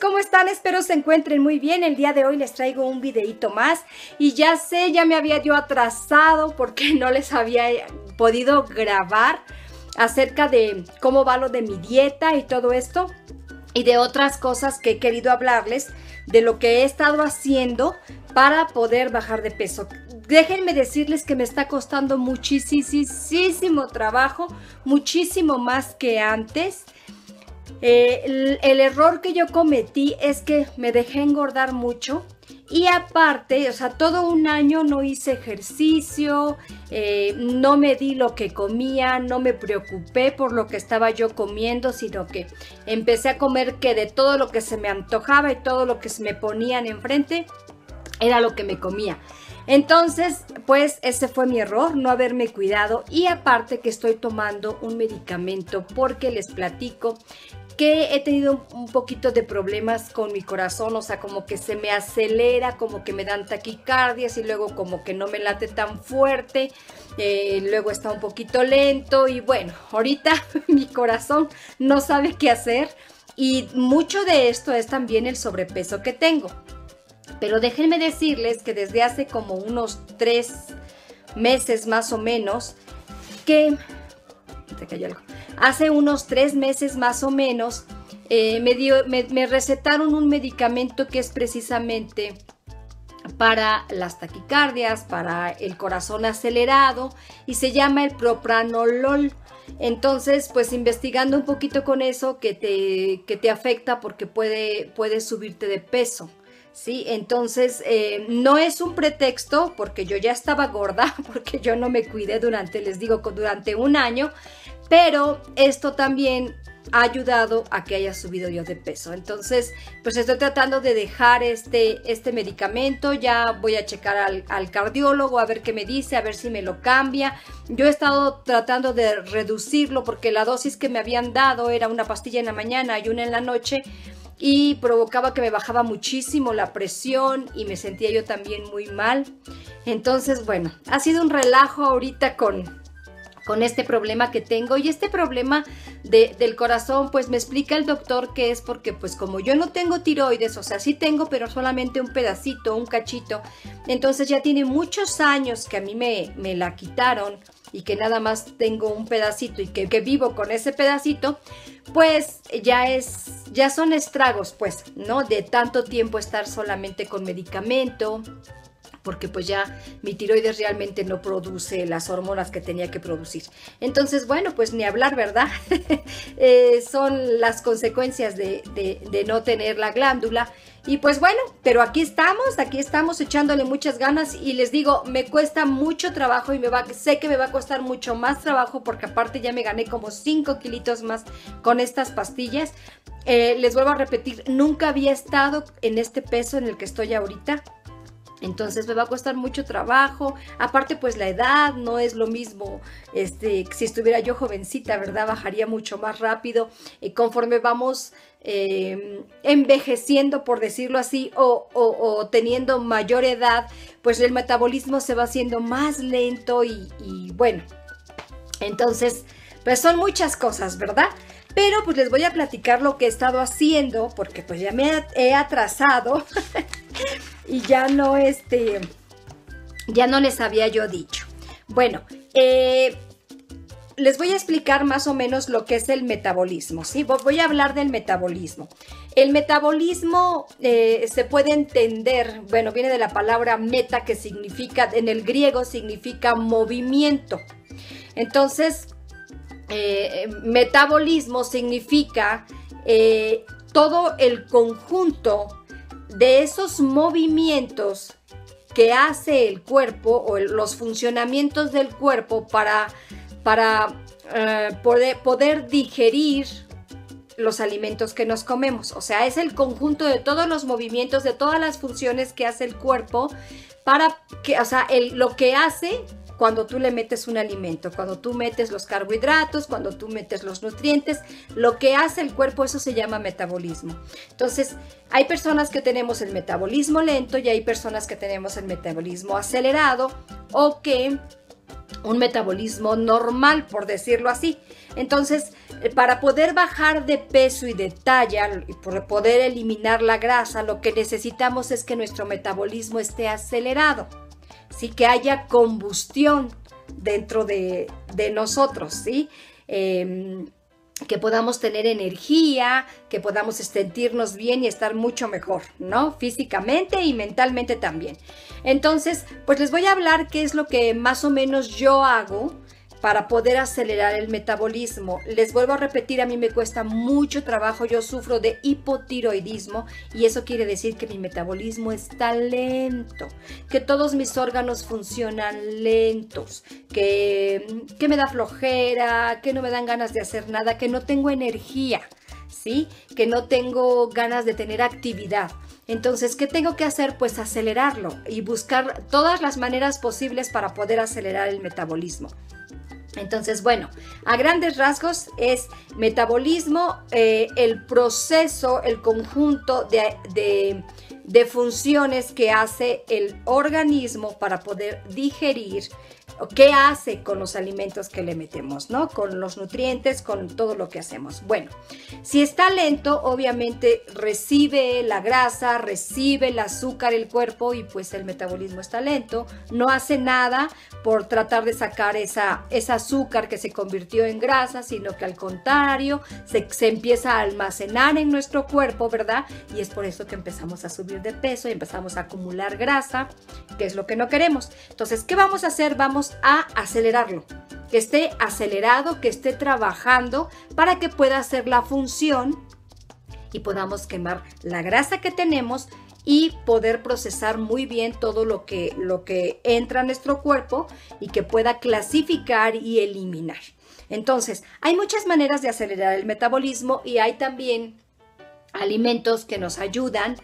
¿cómo están? Espero se encuentren muy bien. El día de hoy les traigo un videito más y ya sé, ya me había yo atrasado porque no les había podido grabar acerca de cómo va lo de mi dieta y todo esto y de otras cosas que he querido hablarles de lo que he estado haciendo para poder bajar de peso. Déjenme decirles que me está costando muchísimo trabajo, muchísimo más que antes. Eh, el, error que yo cometí es que me dejé engordar mucho y aparte, o sea, todo un año no hice ejercicio, eh, no me di lo que comía, no me preocupé por lo que estaba yo comiendo, sino que empecé a comer que de todo lo que se me antojaba y todo lo que se me ponían enfrente era lo que me comía. Entonces, pues ese fue mi error, no haberme cuidado y aparte que estoy tomando un medicamento porque les platico que he tenido un poquito de problemas con mi corazón, o sea, como que se me acelera, como que me dan taquicardias y luego como que no me late tan fuerte, eh, luego está un poquito lento y bueno, ahorita mi corazón no sabe qué hacer y mucho de esto es también el sobrepeso que tengo. Pero déjenme decirles que desde hace como unos tres meses más o menos, que... Hace unos tres meses más o menos, eh, me, me recetaron un medicamento que es precisamente para las taquicardias, para el corazón acelerado y se llama el propranolol. Entonces, pues investigando un poquito con eso que te, que te afecta porque puede, puede subirte de peso. ¿Sí? Entonces, eh, no es un pretexto porque yo ya estaba gorda, porque yo no me cuidé durante, les digo, durante un año, pero esto también ha ayudado a que haya subido yo de peso. Entonces, pues estoy tratando de dejar este, este medicamento. Ya voy a checar al, al, cardiólogo a ver qué me dice, a ver si me lo cambia. Yo he estado tratando de reducirlo porque la dosis que me habían dado era una pastilla en la mañana y una en la noche y provocaba que me bajaba muchísimo la presión y me sentía yo también muy mal. Entonces, bueno, ha sido un relajo ahorita con, con este problema que tengo y este problema del corazón pues me explica el doctor que es porque pues como yo no tengo tiroides, o sea sí tengo pero solamente un pedacito, un cachito, entonces ya tiene muchos años que a mí me, la quitaron y que nada más tengo un pedacito y que, que vivo con ese pedacito, pues ya es, ya son estragos, pues, ¿no? De tanto tiempo estar solamente con medicamento, porque pues ya mi tiroides realmente no produce las hormonas que tenía que producir. Entonces, bueno, pues ni hablar, ¿verdad? Eh, son las consecuencias de, no tener la glándula. Y pues bueno, pero aquí estamos, aquí estamos echándole muchas ganas y les digo, me cuesta mucho trabajo y me va, sé que me va a costar mucho más trabajo porque aparte ya me gané como 5 kilitos más con estas pastillas. Eh, les vuelvo a repetir, nunca había estado en este peso en el que estoy ahorita. Entonces me va a costar mucho trabajo. Aparte, pues la edad no es lo mismo. Este, si estuviera yo jovencita, ¿verdad? Bajaría mucho más rápido. Y conforme vamos em, envejeciendo, por decirlo así, o, teniendo mayor edad, pues el metabolismo se va haciendo más lento y, y bueno. Entonces, pues son muchas cosas, ¿verdad? Pero pues les voy a platicar lo que he estado haciendo, porque pues ya me he atrasado. y ya no, este, ya no les había yo dicho. Bueno, eh, les voy a explicar más o menos lo que es el metabolismo, ¿sí? Voy a hablar del metabolismo. El metabolismo eh, se puede entender, bueno, viene de la palabra meta que significa, en el griego significa movimiento. Entonces, eh, metabolismo significa todo el conjunto de esos movimientos que hace el cuerpo o los funcionamientos del cuerpo para, para eh, poder, poder digerir los alimentos que nos comemos. O sea, es el conjunto de todos los movimientos, de todas las funciones que hace el cuerpo para que, o sea, lo que hace cuando tú le metes un alimento, cuando tú metes los carbohidratos, cuando tú metes los nutrientes, lo que hace el cuerpo, eso se llama metabolismo. Entonces, hay personas que tenemos el metabolismo lento y hay personas que tenemos el metabolismo acelerado o que un metabolismo normal, por decirlo así. Entonces, eh, para poder bajar de peso y de talla y poder eliminar la grasa, lo que necesitamos es que nuestro metabolismo esté acelerado, ¿sí? que haya combustión dentro de, nosotros, ¿sí? Em, que podamos tener energía, que podamos sentirnos bien y estar mucho mejor, ¿no? Físicamente y mentalmente también. Entonces, pues les voy a hablar qué es lo que más o menos yo hago para poder acelerar el metabolismo. Les vuelvo a repetir, a mí me cuesta mucho trabajo, yo sufro de hipotiroidismo y eso quiere decir que mi metabolismo está lento, que todos mis órganos funcionan lentos, que, que me da flojera, que no me dan ganas de hacer nada, que no tengo energía. ¿Sí? Que no tengo ganas de tener actividad. Entonces, ¿qué tengo que hacer? Pues acelerarlo y buscar todas las maneras posibles para poder acelerar el metabolismo. Entonces, bueno, a grandes rasgos es metabolismo, eh, el proceso, el conjunto de, de funciones que hace el organismo para poder digerir qué hace con los alimentos que le metemos, ¿no? Con los nutrientes, con todo lo que hacemos. Bueno, si está lento, obviamente recibe la grasa, recibe el azúcar el cuerpo y pues el metabolismo está lento. No hace nada por tratar de sacar esa, esa azúcar que se convirtió en grasa, sino que al contrario, se, se empieza a almacenar en nuestro cuerpo, ¿verdad? Y es por eso que empezamos a subir de peso y empezamos a acumular grasa, que es lo que no queremos. Entonces, ¿qué vamos a hacer? Vamos a acelerarlo, que esté acelerado, que esté trabajando para que pueda hacer la función y podamos quemar la grasa que tenemos y poder procesar muy bien todo lo que, lo que entra a nuestro cuerpo y que pueda clasificar y eliminar. Entonces, hay muchas maneras de acelerar el metabolismo y hay también alimentos que nos ayudan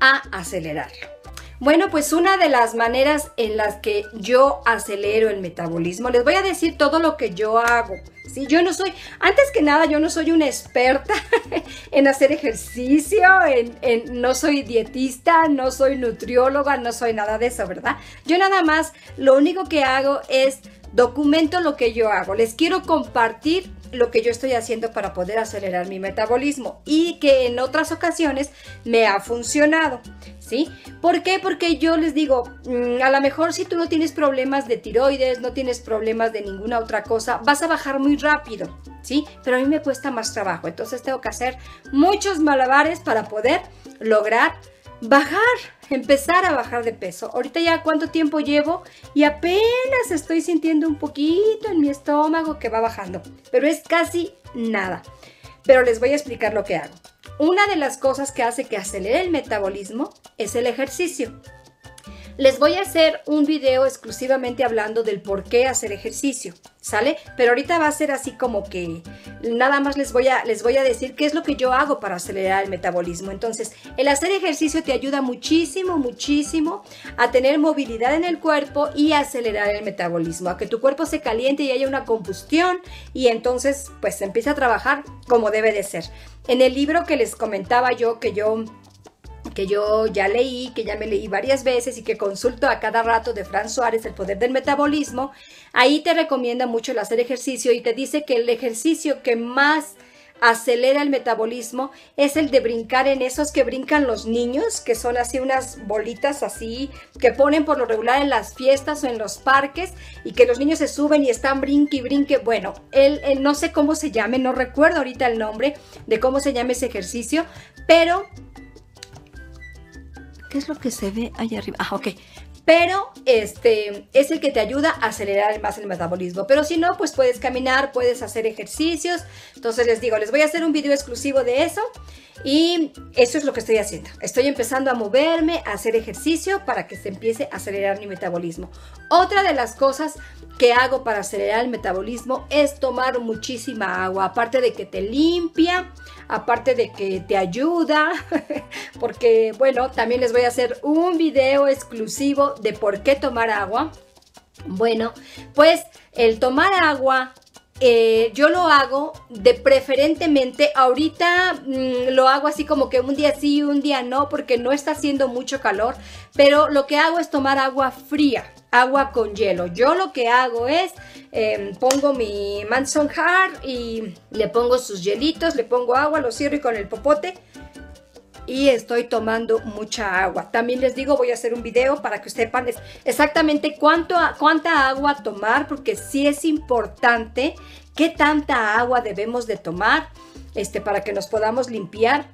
a acelerarlo. Bueno, pues una de las maneras en las que yo acelero el metabolismo, les voy a decir todo lo que yo hago. Si yo no soy, antes que nada, yo no soy una experta en hacer ejercicio, en, no soy dietista, no soy nutrióloga, no soy nada de eso, ¿verdad? Yo nada más, lo único que hago es documento lo que yo hago. Les quiero compartir lo que yo estoy haciendo para poder acelerar mi metabolismo y que en otras ocasiones me ha funcionado, ¿sí? ¿Por qué? Porque yo les digo, mm, a lo mejor si tú no tienes problemas de tiroides, no tienes problemas de ninguna otra cosa, vas a bajar muy rápido, ¿sí? Pero a mí me cuesta más trabajo, entonces tengo que hacer muchos malabares para poder lograr bajar, empezar a bajar de peso. Ahorita ya cuánto tiempo llevo y apenas estoy sintiendo un poquito en mi estómago que va bajando, pero es casi nada. Pero les voy a explicar lo que hago. Una de las cosas que hace que acelere el metabolismo es el ejercicio. Les voy a hacer un video exclusivamente hablando del por qué hacer ejercicio, ¿sale? Pero ahorita va a ser así como que nada más les voy a, les voy a decir qué es lo que yo hago para acelerar el metabolismo. Entonces, el hacer ejercicio te ayuda muchísimo, muchísimo a tener movilidad en el cuerpo y acelerar el metabolismo, a que tu cuerpo se caliente y haya una combustión y entonces pues empieza a trabajar como debe de ser. En el libro que les comentaba yo que yo que yo ya leí, que ya me leí varias veces y que consulto a cada rato de Fran Suárez, El Poder del Metabolismo, ahí te recomienda mucho el hacer ejercicio y te dice que el ejercicio que más acelera el metabolismo es el de brincar en esos que brincan los niños, que son así unas bolitas así, que ponen por lo regular en las fiestas o en los parques y que los niños se suben y están brinque y brinque. Bueno, él, no sé cómo se llame, no recuerdo ahorita el nombre de cómo se llama ese ejercicio, pero ¿Qué es lo que se ve allá arriba? Ah, ok. Pero este es el que te ayuda a acelerar más el metabolismo. Pero si no, pues puedes caminar, puedes hacer ejercicios. Entonces les digo, les voy a hacer un video exclusivo de eso. Y eso es lo que estoy haciendo. Estoy empezando a moverme, a hacer ejercicio para que se empiece a acelerar mi metabolismo. Otra de las cosas que hago para acelerar el metabolismo es tomar muchísima agua. Aparte de que te limpia, aparte de que te ayuda, porque bueno, también les voy a hacer un video exclusivo de por qué tomar agua. Bueno, pues el tomar agua eh, yo lo hago de preferentemente, ahorita mm, lo hago así como que un día sí, un día no, porque no está haciendo mucho calor, pero lo que hago es tomar agua fría. agua con hielo. Yo lo que hago es, em, pongo mi Manson Hard y le pongo sus hielitos, le pongo agua, lo cierro y con el popote y estoy tomando mucha agua. También les digo, voy a hacer un video para que sepan exactamente cuánto, cuánta agua tomar, porque sí es importante qué tanta agua debemos de tomar este, para que nos podamos limpiar.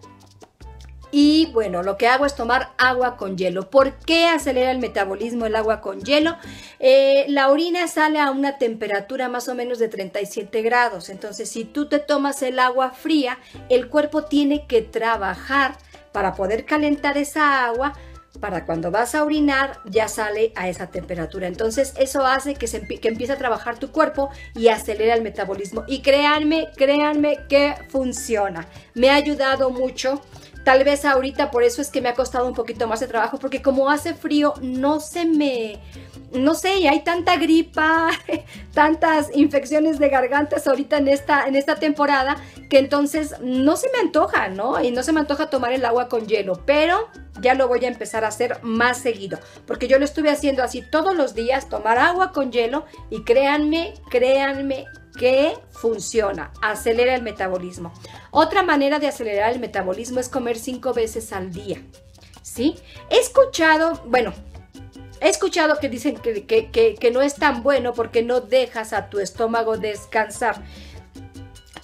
Y bueno, lo que hago es tomar agua con hielo. ¿Por qué acelera el metabolismo el agua con hielo? Eh, la orina sale a una temperatura más o menos de 37 grados. Entonces, si tú te tomas el agua fría, el cuerpo tiene que trabajar para poder calentar esa agua para cuando vas a orinar ya sale a esa temperatura. Entonces eso hace que, empiece a trabajar tu cuerpo y acelera el metabolismo. Y créanme, créanme que funciona. Me ha ayudado mucho. Tal vez ahorita por eso es que me ha costado un poquito más de trabajo porque como hace frío no se me no sé, y hay tanta gripa, tantas infecciones de gargantas ahorita en esta, en esta temporada, que entonces no se me antoja, ¿no? Y no se me antoja tomar el agua con hielo, pero ya lo voy a empezar a hacer más seguido, porque yo lo estuve haciendo así todos los días, tomar agua con hielo, y créanme, créanme que funciona, acelera el metabolismo. Otra manera de acelerar el metabolismo es comer cinco veces al día. ¿Sí? He escuchado, bueno, He escuchado que dicen que, no es tan bueno porque no dejas a tu estómago descansar.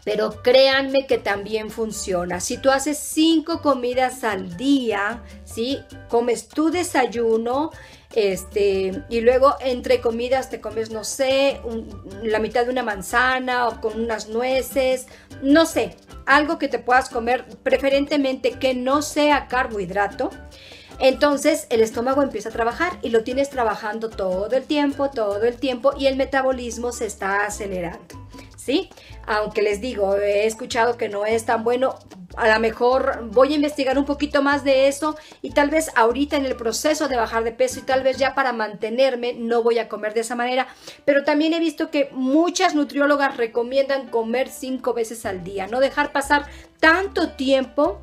Pero créanme que también funciona. Si tú haces cinco comidas al día, ¿sí? Comes tu desayuno, este, y luego entre comidas te comes, no sé, la mitad de una manzana o con unas nueces, no sé, algo que te puedas comer, preferentemente que no sea carbohidrato. Entonces el estómago empieza a trabajar y lo tienes trabajando todo el tiempo, todo el tiempo y el metabolismo se está acelerando. ¿Sí? Aunque les digo, he escuchado que no es tan bueno, a lo mejor voy a investigar un poquito más de eso y tal vez ahorita en el proceso de bajar de peso y tal vez ya para mantenerme no voy a comer de esa manera, pero también he visto que muchas nutriólogas recomiendan comer cinco veces al día, no dejar pasar tanto tiempo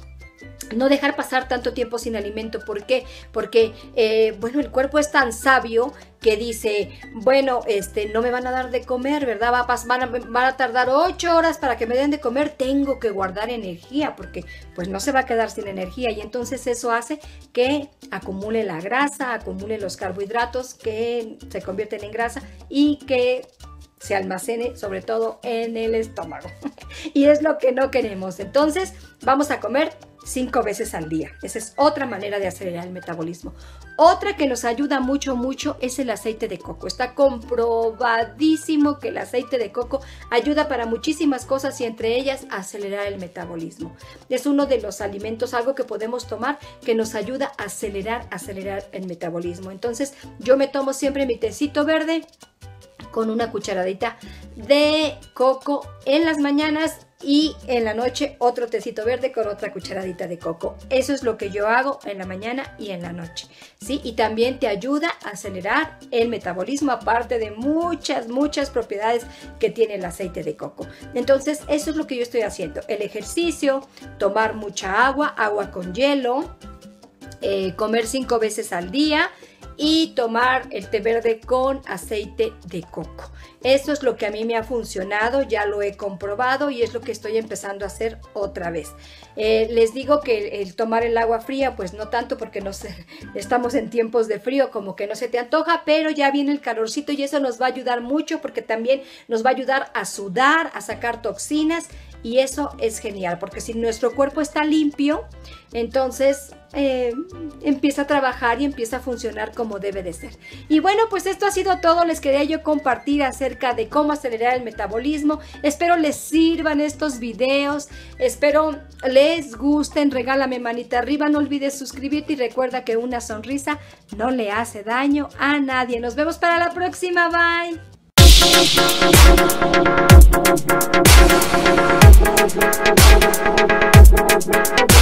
no dejar pasar tanto tiempo sin alimento. ¿Por qué? Porque, eh, bueno, el cuerpo es tan sabio que dice, bueno, este, no me van a dar de comer, ¿verdad? Va, van, a, van a tardar ocho horas para que me den de comer, tengo que guardar energía porque pues no se va a quedar sin energía y entonces eso hace que acumule la grasa, acumule los carbohidratos que se convierten en grasa y que se almacene sobre todo en el estómago. y es lo que no queremos. Entonces, vamos a comer cinco veces al día. Esa es otra manera de acelerar el metabolismo. Otra que nos ayuda mucho, mucho es el aceite de coco. Está comprobadísimo que el aceite de coco ayuda para muchísimas cosas y entre ellas acelerar el metabolismo. Es uno de los alimentos, algo que podemos tomar que nos ayuda a acelerar, acelerar el metabolismo. Entonces yo me tomo siempre mi tecito verde con una cucharadita de coco en las mañanas y en la noche otro tecito verde con otra cucharadita de coco. Eso es lo que yo hago en la mañana y en la noche. ¿sí? Y también te ayuda a acelerar el metabolismo, aparte de muchas, muchas propiedades que tiene el aceite de coco. Entonces, eso es lo que yo estoy haciendo. El ejercicio, tomar mucha agua, agua con hielo, eh, comer cinco veces al día y tomar el té verde con aceite de coco. Eso es lo que a mí me ha funcionado, ya lo he comprobado y es lo que estoy empezando a hacer otra vez. Eh, les digo que el, tomar el agua fría, pues no tanto porque no estamos en tiempos de frío, como que no se te antoja, pero ya viene el calorcito y eso nos va a ayudar mucho porque también nos va a ayudar a sudar, a sacar toxinas y eso es genial, porque si nuestro cuerpo está limpio, entonces eh, empieza a trabajar y empieza a funcionar como debe de ser. Y bueno, pues esto ha sido todo. Les quería yo compartir acerca de cómo acelerar el metabolismo. Espero les sirvan estos videos. Espero les gusten. Regálame manita arriba. No olvides suscribirte y recuerda que una sonrisa no le hace daño a nadie. Nos vemos para la próxima. Bye. Thank you.